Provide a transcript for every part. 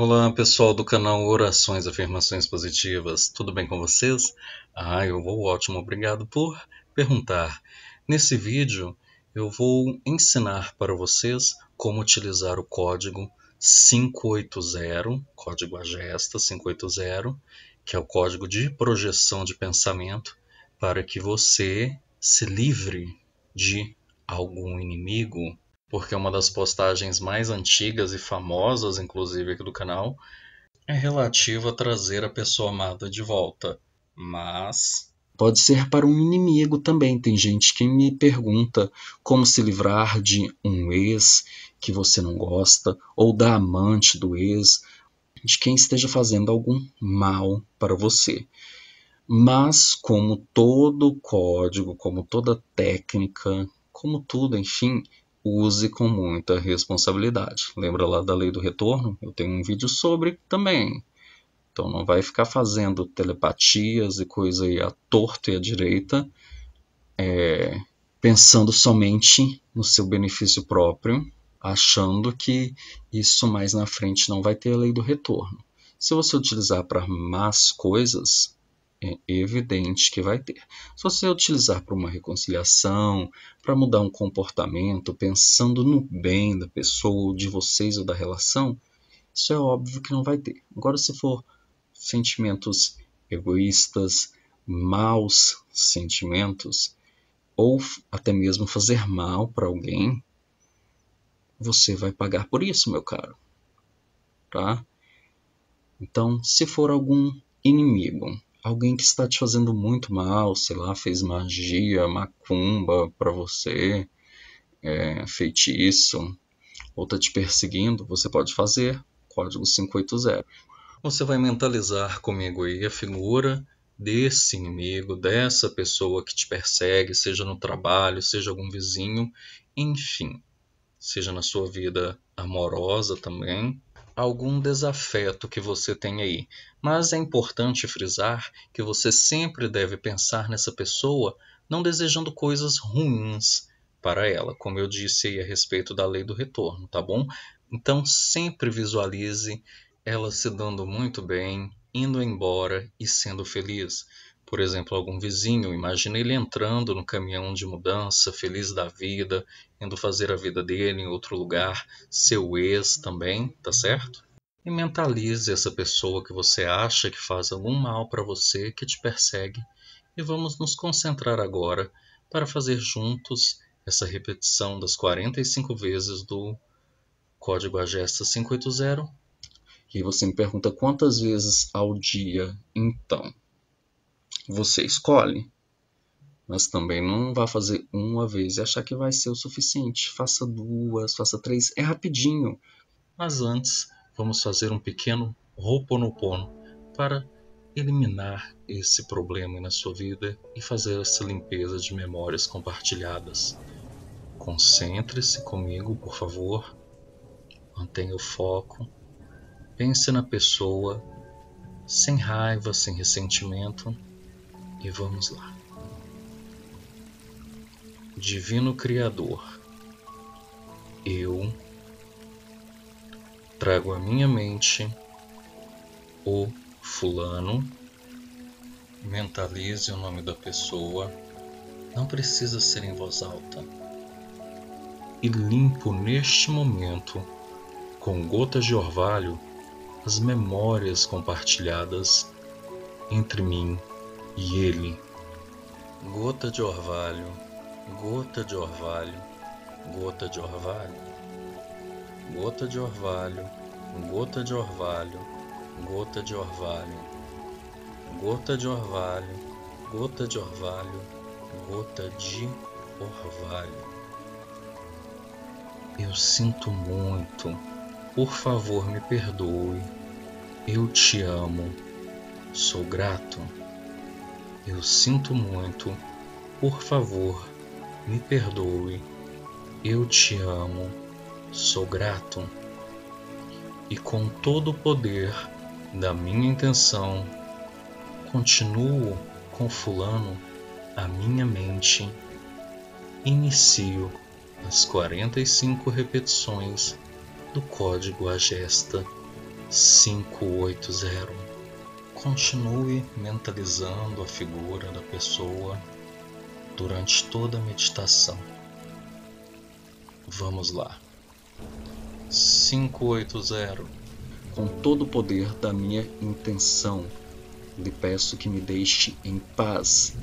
Olá pessoal do canal Orações Afirmações Positivas, tudo bem com vocês? Ah, eu vou ótimo, obrigado por perguntar. Nesse vídeo eu vou ensinar para vocês como utilizar o código 580, código Agesta 580, que é o código de projeção de pensamento, para que você se livre de algum inimigo porque uma das postagens mais antigas e famosas, inclusive, aqui do canal, é relativa a trazer a pessoa amada de volta. Mas. Pode ser para um inimigo também. Tem gente que me pergunta como se livrar de um ex que você não gosta, ou da amante do ex, de quem esteja fazendo algum mal para você. Mas, como todo código, como toda técnica, como tudo, enfim, use com muita responsabilidade. Lembra lá da lei do retorno? Eu tenho um vídeo sobre também. Então não vai ficar fazendo telepatias e coisa aí à torta e à direita, é, pensando somente no seu benefício próprio, achando que isso mais na frente não vai ter a lei do retorno. Se você utilizar para más coisas, é evidente que vai ter. Se você utilizar para uma reconciliação, para mudar um comportamento, pensando no bem da pessoa, de vocês ou da relação, isso é óbvio que não vai ter. Agora, se for sentimentos egoístas, maus sentimentos, ou até mesmo fazer mal para alguém, você vai pagar por isso, meu caro. Tá? Então, se for algum inimigo, alguém que está te fazendo muito mal, sei lá, fez magia, macumba para você, é, feitiço, ou está te perseguindo, você pode fazer código 580. Você vai mentalizar comigo aí a figura desse inimigo, dessa pessoa que te persegue, seja no trabalho, seja algum vizinho, enfim, seja na sua vida amorosa também, algum desafeto que você tem aí. Mas é importante frisar que você sempre deve pensar nessa pessoa não desejando coisas ruins para ela, como eu disse aí a respeito da lei do retorno, tá bom? Então sempre visualize ela se dando muito bem, indo embora e sendo feliz por exemplo, algum vizinho, imagina ele entrando no caminhão de mudança, feliz da vida, indo fazer a vida dele em outro lugar, seu ex também, tá certo? E mentalize essa pessoa que você acha que faz algum mal para você, que te persegue, e vamos nos concentrar agora para fazer juntos essa repetição das 45 vezes do código Agesta 580. E você me pergunta quantas vezes ao dia, então? Você escolhe. Mas também não vá fazer uma vez e achar que vai ser o suficiente. Faça duas, faça três, é rapidinho. Mas antes, vamos fazer um pequeno Ho'oponopono para eliminar esse problema na sua vida e fazer essa limpeza de memórias compartilhadas. Concentre-se comigo, por favor. Mantenha o foco. Pense na pessoa sem raiva, sem ressentimento e vamos lá. Divino Criador, eu trago à minha mente o fulano, mentalize o nome da pessoa, não precisa ser em voz alta, e limpo neste momento, com gotas de orvalho, as memórias compartilhadas entre mim ele, gota de orvalho, gota de orvalho, gota de orvalho, gota de orvalho, gota de orvalho, gota de orvalho, gota de orvalho, gota de orvalho, gota de orvalho. Eu sinto muito, por favor me perdoe, eu te amo, sou grato. Eu sinto muito. Por favor, me perdoe. Eu te amo. Sou grato. E com todo o poder da minha intenção, continuo com Fulano a minha mente. Inicio as 45 repetições do código Agesta 580. Continue mentalizando a figura da pessoa durante toda a meditação. Vamos lá. 580. Com todo o poder da minha intenção, lhe peço que me deixe em paz.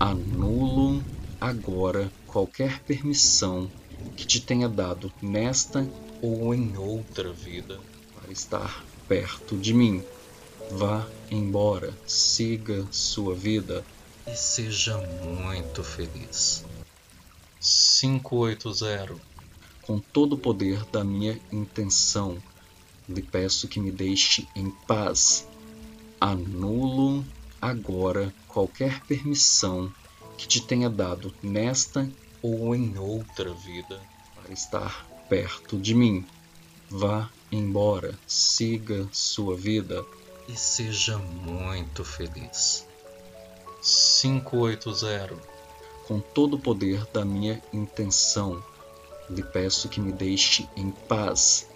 Anulo agora qualquer permissão que te tenha dado nesta ou em outra vida para estar perto de mim. Vá embora, siga sua vida e seja muito feliz. 580 Com todo o poder da minha intenção, lhe peço que me deixe em paz. Anulo agora qualquer permissão que te tenha dado nesta ou em outra vida para estar perto de mim. Vá embora, siga sua vida e seja muito feliz. 580 Com todo o poder da minha intenção, lhe peço que me deixe em paz.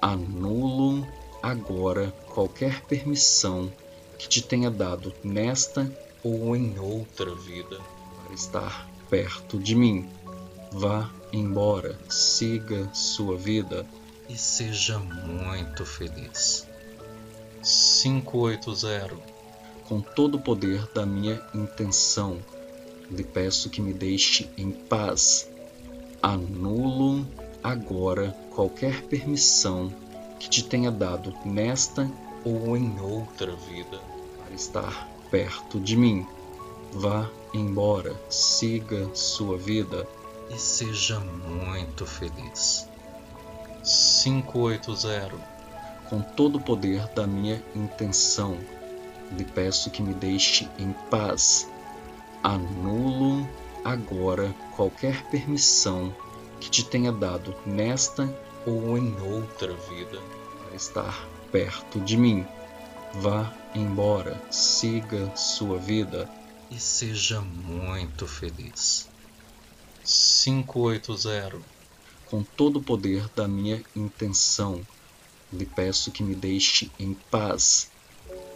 Anulo agora qualquer permissão que te tenha dado nesta ou em outra vida para estar perto de mim. Vá embora, siga sua vida e seja muito feliz. 580 Com todo o poder da minha intenção, lhe peço que me deixe em paz. Anulo agora qualquer permissão que te tenha dado nesta ou em outra vida para estar perto de mim. Vá embora, siga sua vida e seja muito feliz. 580 Com todo o poder da minha intenção, lhe peço que me deixe em paz. Anulo agora qualquer permissão que te tenha dado nesta ou em outra vida para estar perto de mim. Vá embora, siga sua vida e seja muito feliz. 580 Com todo o poder da minha intenção, lhe peço que me deixe em paz.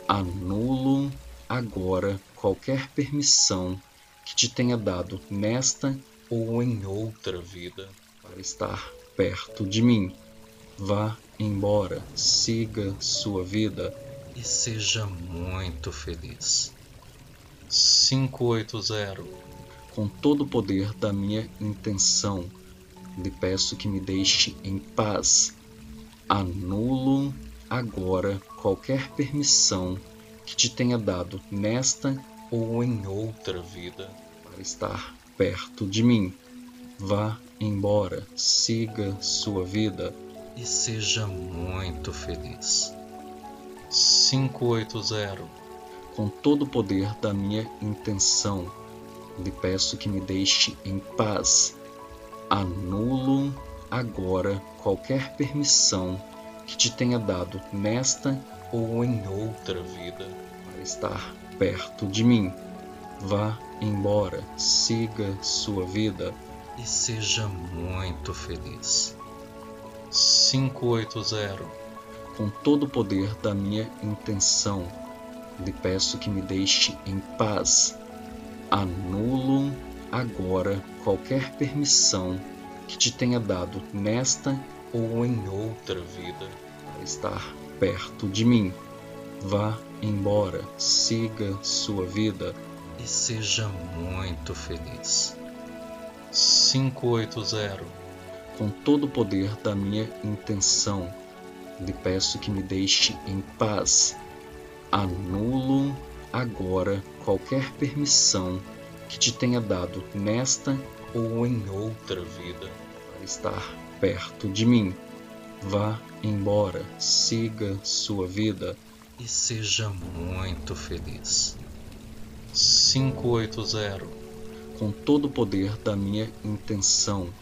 Anulo agora qualquer permissão que te tenha dado nesta ou em outra vida para estar perto de mim. Vá embora, siga sua vida e seja muito feliz. 580 Com todo o poder da minha intenção, lhe peço que me deixe em paz. Anulo agora qualquer permissão que te tenha dado nesta ou em outra vida para estar perto de mim. Vá embora, siga sua vida e seja muito feliz. 580 com todo o poder da minha intenção, lhe peço que me deixe em paz. Anulo agora qualquer permissão que te tenha dado nesta ou em outra vida para estar perto de mim. Vá embora, siga sua vida e seja muito feliz. 580 Com todo o poder da minha intenção, lhe peço que me deixe em paz. Anulo agora qualquer permissão que te tenha dado nesta ou em outra vida para estar perto de mim. Vá embora, siga sua vida e seja muito feliz. 580 Com todo o poder da minha intenção, lhe peço que me deixe em paz anulo agora qualquer permissão que te tenha dado nesta ou em outra vida para estar perto de mim. Vá embora, siga sua vida e seja muito feliz. 580 Com todo o poder da minha intenção,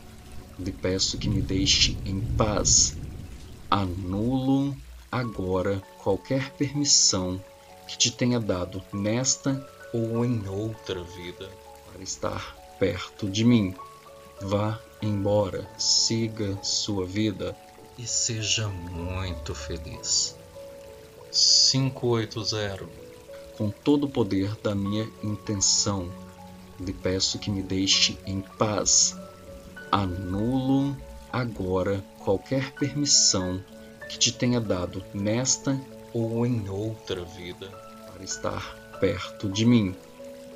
lhe peço que me deixe em paz. Anulo agora qualquer permissão que te tenha dado nesta ou em outra vida para estar perto de mim. Vá embora, siga sua vida e seja muito feliz. 580 Com todo o poder da minha intenção, lhe peço que me deixe em paz. Anulo agora qualquer permissão que te tenha dado nesta ou em outra vida para estar perto de mim.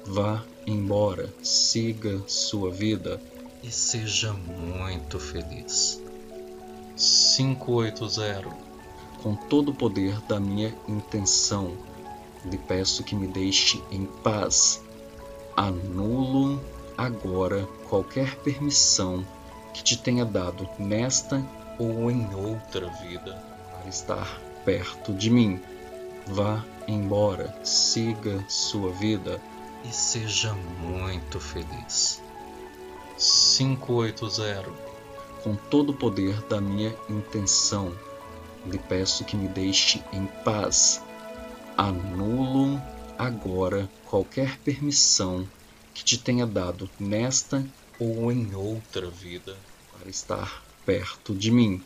Vá embora, siga sua vida e seja muito feliz. 580 Com todo o poder da minha intenção, lhe peço que me deixe em paz. Anulo agora qualquer permissão que te tenha dado nesta ou em outra vida para estar perto de mim. Vá embora, siga sua vida e seja muito feliz. 580 Com todo o poder da minha intenção, lhe peço que me deixe em paz. Anulo agora qualquer permissão que te tenha dado nesta ou em outra vida para estar perto de mim.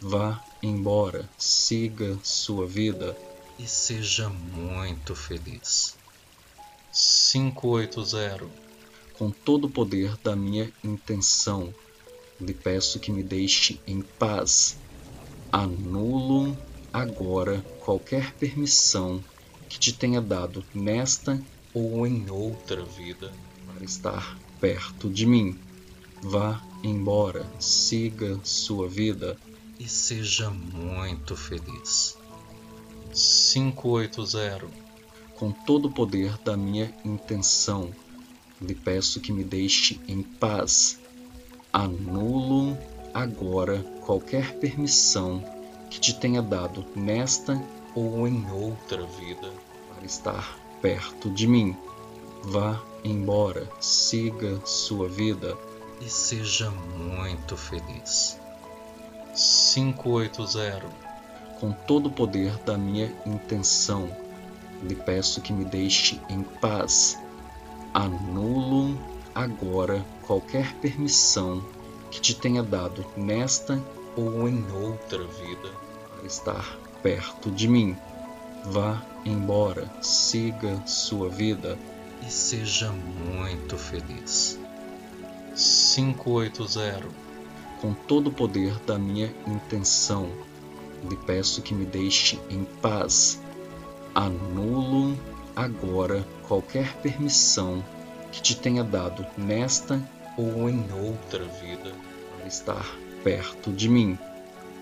Vá embora, siga sua vida e seja muito feliz. 580 Com todo o poder da minha intenção, lhe peço que me deixe em paz. Anulo agora qualquer permissão que te tenha dado nesta ou em outra vida para estar perto de mim. Vá embora, siga sua vida e seja muito feliz. 580 Com todo o poder da minha intenção, lhe peço que me deixe em paz. Anulo agora qualquer permissão que te tenha dado nesta ou em outra vida para estar perto de mim. Vá embora, siga sua vida e seja muito feliz. 580 Com todo o poder da minha intenção, lhe peço que me deixe em paz. Anulo agora qualquer permissão que te tenha dado nesta ou em outra vida para estar perto de mim. Vá embora, siga sua vida e seja muito feliz. 580 Com todo o poder da minha intenção, lhe peço que me deixe em paz. Anulo agora qualquer permissão que te tenha dado nesta ou em outra vida para estar perto de mim.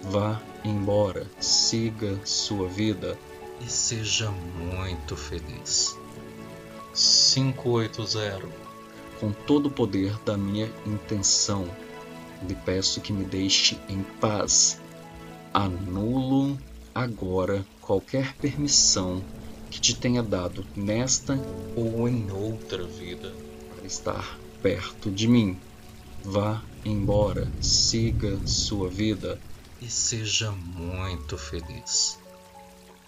Vá embora, siga sua vida e seja muito feliz. 580 Com todo o poder da minha intenção, lhe peço que me deixe em paz. Anulo agora qualquer permissão que te tenha dado nesta ou em outra vida para estar perto de mim. Vá embora, siga sua vida e seja muito feliz.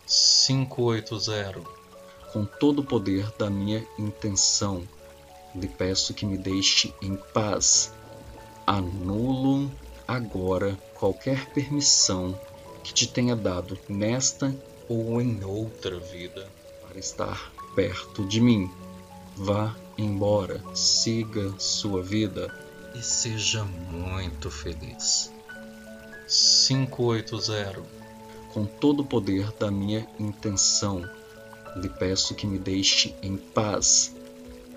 580 Com todo o poder da minha intenção, lhe peço que me deixe em paz. Anulo agora qualquer permissão que te tenha dado nesta ou em outra vida para estar perto de mim. Vá embora, siga sua vida e seja muito feliz. 580 Com todo o poder da minha intenção, lhe peço que me deixe em paz.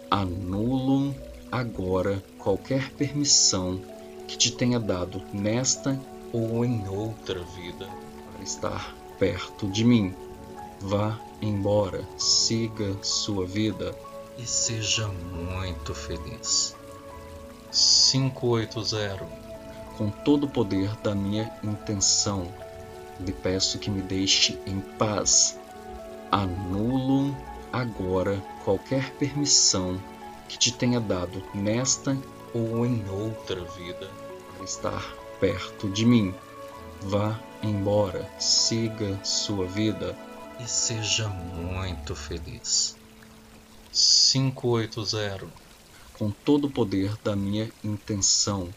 Anulo agora qualquer permissão que te tenha dado nesta ou em outra vida para estar perto de mim. Vá embora, siga sua vida e seja muito feliz. 580 Com todo o poder da minha intenção, lhe peço que me deixe em paz. Anulo agora qualquer permissão que te tenha dado nesta ou em outra vida para estar perto de mim. Vá embora, siga sua vida e seja muito feliz. 580 Com todo o poder da minha intenção,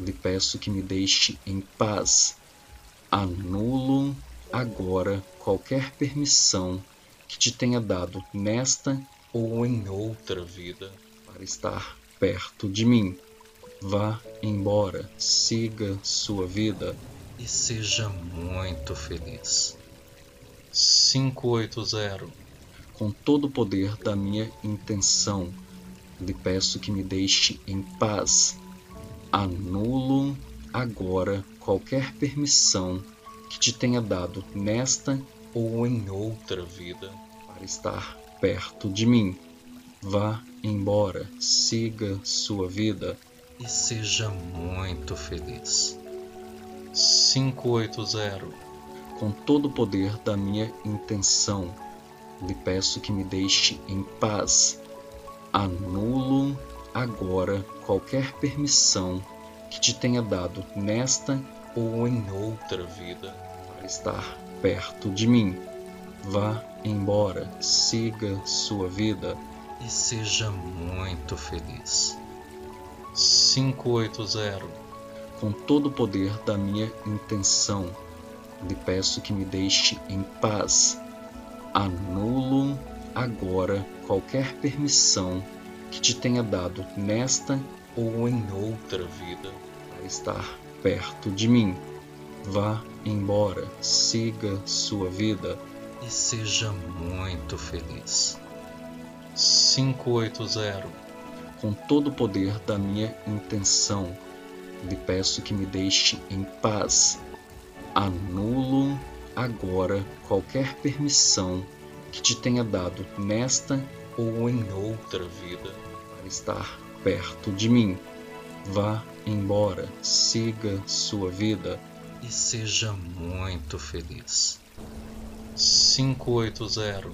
lhe peço que me deixe em paz. Anulo agora qualquer permissão que te tenha dado nesta ou em outra vida para estar perto de mim. Vá embora, siga sua vida e seja muito feliz. 580 Com todo o poder da minha intenção, lhe peço que me deixe em paz. Anulo agora qualquer permissão que te tenha dado nesta ou em outra vida para estar perto de mim. Vá embora, siga sua vida e seja muito feliz. 580 Com todo o poder da minha intenção, lhe peço que me deixe em paz. Anulo agora qualquer permissão que te tenha dado nesta ou em outra vida para estar perto de mim. Vá embora, siga sua vida e seja muito feliz. 580 Com todo o poder da minha intenção, lhe peço que me deixe em paz. Anulo agora qualquer permissão que te tenha dado nesta ou em outra vida para estar perto de mim. Vá embora, siga sua vida e seja muito feliz. 580 Com todo o poder da minha intenção, lhe peço que me deixe em paz. Anulo agora qualquer permissão que te tenha dado nesta ou em outra vida para estar perto de mim. Vá embora, siga sua vida e seja muito feliz. 580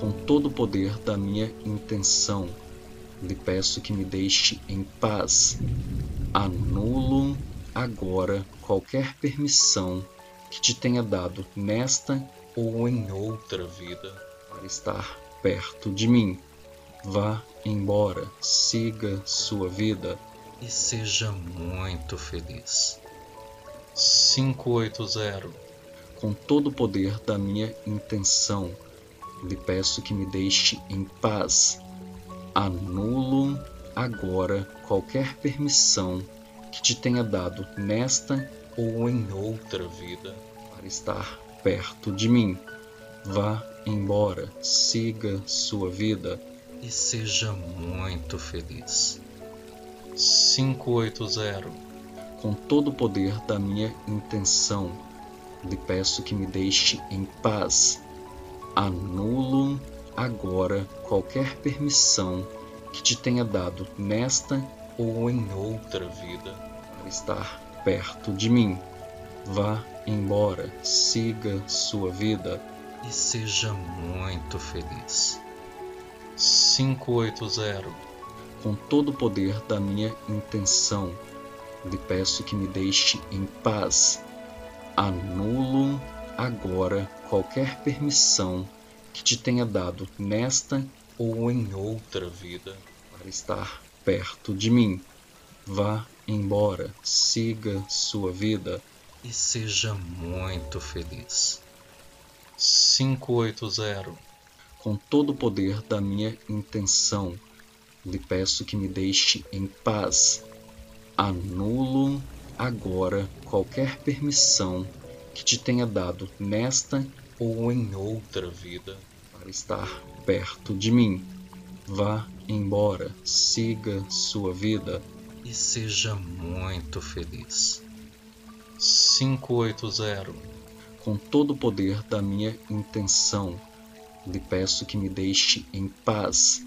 Com todo o poder da minha intenção, lhe peço que me deixe em paz. Anulo agora qualquer permissão que te tenha dado nesta ou em outra vida para estar perto de mim. Vá embora, siga sua vida e seja muito feliz. 580 Com todo o poder da minha intenção, lhe peço que me deixe em paz. Anulo agora qualquer permissão que te tenha dado nesta ou em outra vida para estar perto de mim. Vá embora, siga sua vida e seja muito feliz. 580 Com todo o poder da minha intenção, lhe peço que me deixe em paz. Anulo agora qualquer permissão que te tenha dado nesta ou em outra vida para estar perto de mim. Vá embora, siga sua vida e seja muito feliz. 580 Com todo o poder da minha intenção, lhe peço que me deixe em paz. Anulo agora qualquer permissão que te tenha dado nesta ou em outra vida para estar perto de mim. Vá embora, siga sua vida e seja muito feliz. 580 Com todo o poder da minha intenção, lhe peço que me deixe em paz. Anulo agora qualquer permissão que te tenha dado nesta ou em outra vida para estar perto de mim. Vá embora, siga sua vida e seja muito feliz. 580 Com todo o poder da minha intenção, lhe peço que me deixe em paz.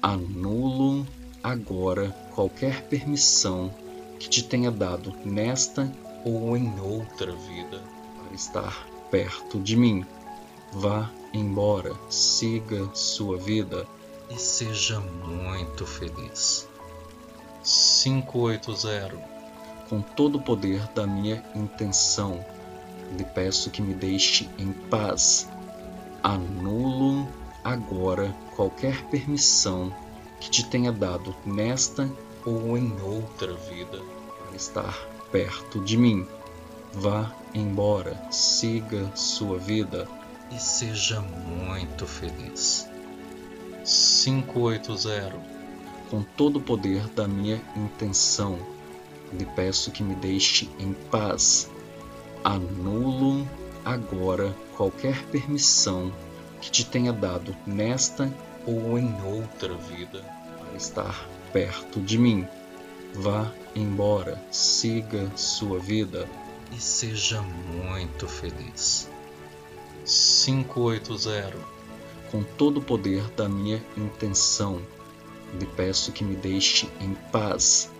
Anulo agora qualquer permissão que te tenha dado nesta ou em outra vida para estar perto de mim. Vá embora, siga sua vida e seja muito feliz. 580 Com todo o poder da minha intenção, lhe peço que me deixe em paz. Anulo agora qualquer permissão que te tenha dado nesta ou em outra vida para estar perto de mim. Vá embora, siga sua vida e seja muito feliz. 580 Com todo o poder da minha intenção, lhe peço que me deixe em paz. Anulo agora qualquer permissão que te tenha dado nesta ou em outra vida para estar perto de mim. Vá embora, siga sua vida e seja muito feliz. 580 Com todo o poder da minha intenção, lhe peço que me deixe em paz.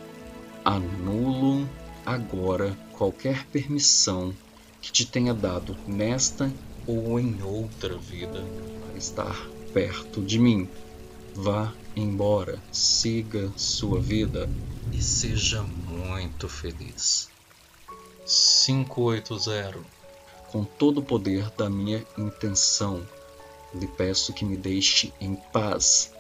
Anulo agora qualquer permissão que te tenha dado nesta ou em outra vida para estar perto de mim. Vá embora, siga sua vida e seja muito feliz. 580 Com todo o poder da minha intenção, lhe peço que me deixe em paz.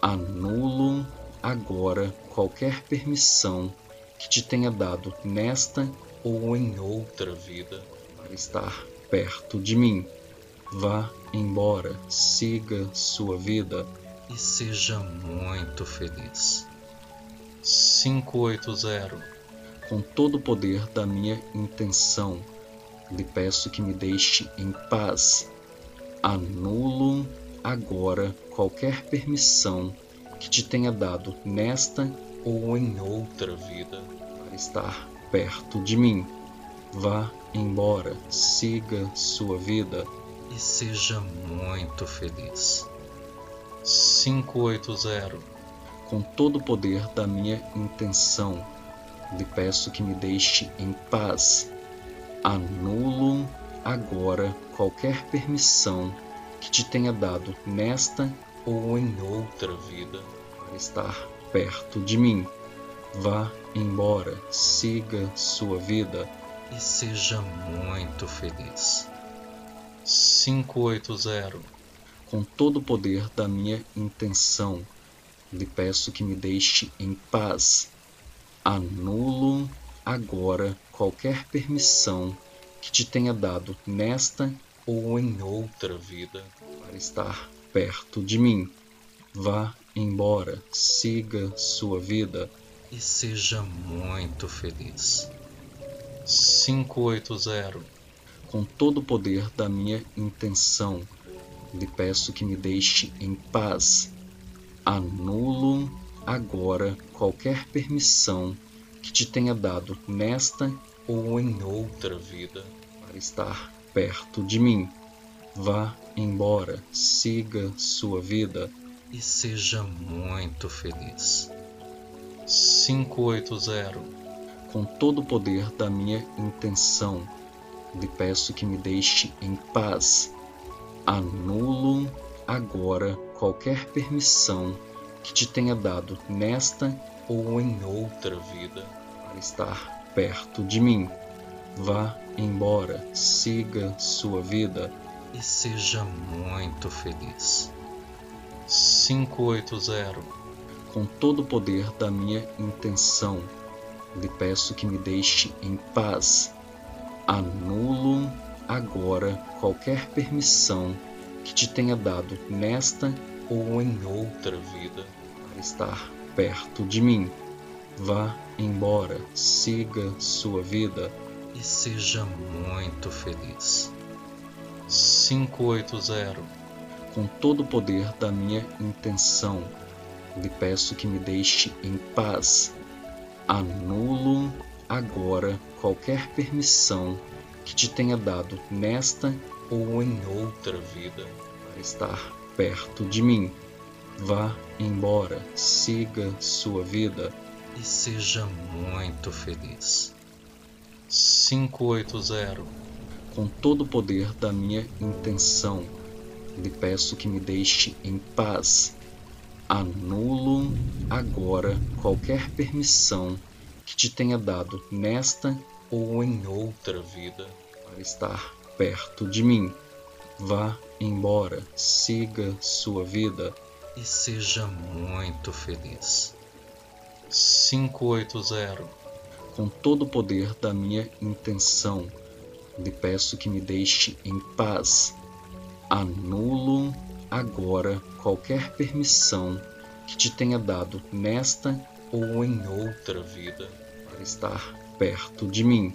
Anulo agora qualquer permissão que te tenha dado nesta ou em outra vida para estar perto de mim. Vá embora, siga sua vida e seja muito feliz. 580 Com todo o poder da minha intenção, lhe peço que me deixe em paz. Anulo agora qualquer permissão que te tenha dado nesta ou em outra vida para estar perto de mim. Vá embora, siga sua vida e seja muito feliz. 580 Com todo o poder da minha intenção, lhe peço que me deixe em paz. Anulo agora qualquer permissão que te tenha dado nesta ou em outra vida para estar perto de mim. Vá embora, siga sua vida e seja muito feliz. 580 Com todo o poder da minha intenção, lhe peço que me deixe em paz. Anulo agora qualquer permissão que te tenha dado nesta ou em outra vida para estar perto de mim. Vá embora, siga sua vida e seja muito feliz. 580 Com todo o poder da minha intenção, lhe peço que me deixe em paz. Anulo agora qualquer permissão que te tenha dado nesta ou em outra vida para estar perto de mim. Vá embora, siga sua vida e seja muito feliz. 580 Com todo o poder da minha intenção, lhe peço que me deixe em paz. Anulo agora qualquer permissão que te tenha dado nesta ou em outra vida para estar perto de mim. Vá embora, siga sua vida e seja muito feliz. 580 Com todo o poder da minha intenção, lhe peço que me deixe em paz. Anulo agora qualquer permissão que te tenha dado nesta ou em outra vida para estar perto de mim. Vá embora, siga sua vida e seja muito feliz. 580 Com todo o poder da minha intenção, lhe peço que me deixe em paz. Anulo agora qualquer permissão que te tenha dado nesta ou em outra vida para estar perto de mim. Vá embora, siga sua vida e seja muito feliz. 580 Com todo o poder da minha intenção, lhe peço que me deixe em paz. Anulo agora qualquer permissão que te tenha dado nesta ou em outra vida para estar perto de mim. Vá embora, siga sua vida e seja muito feliz. 580 Com todo o poder da minha intenção, lhe peço que me deixe em paz. Anulo agora qualquer permissão que te tenha dado nesta ou em outra vida para estar perto de mim.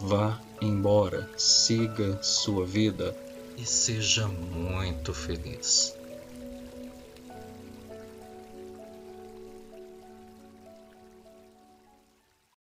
Vá embora, siga sua vida e seja muito feliz.